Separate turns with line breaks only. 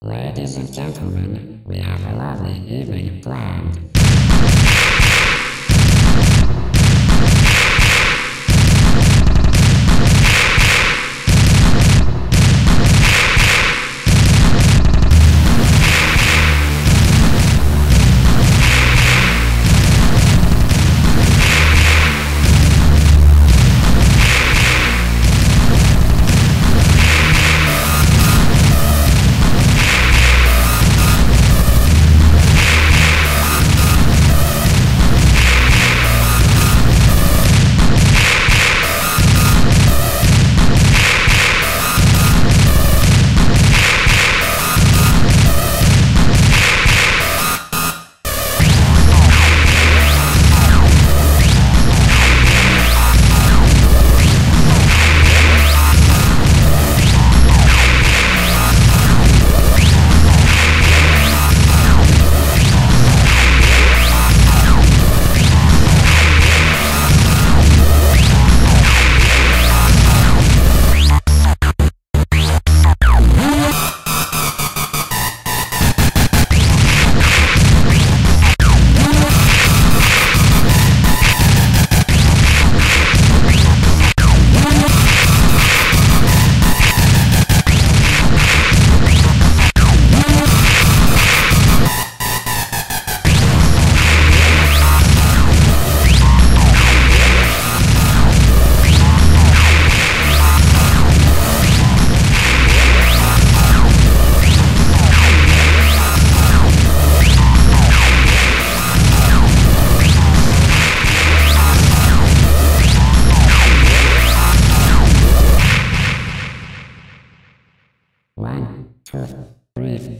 Ladies and gentlemen, we have a lovely evening planned. Two, three.